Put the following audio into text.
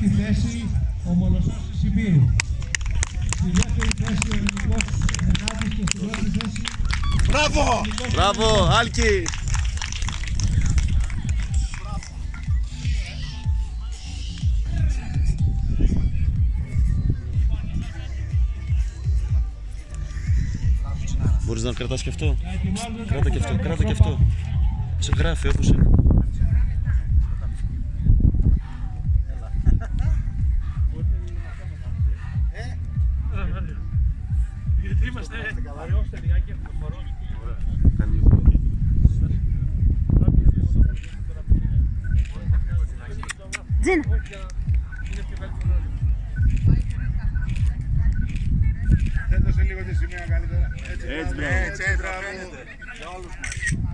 τρίτη θέση ο Μολοσσός Σιμπήρου. Στη δεύτερη θέση ο ελληνικός Ενάτης και στη πρώτη θέση Μπράβο! Μπράβο, Άλκη! Μπορείς να κρατάς και αυτό. Κράτα και αυτό, κράτα και αυτό. Σε γράφει όπως είναι. Γιατί είμαστε ωραίος τελειάκι από το χώρο. Καλή Τζίνα. Έδωσε λίγο τη σημαία καλύτερα. Έτσι, Έτσι, μπράβο. μπράβο. Έτσι, έτσι,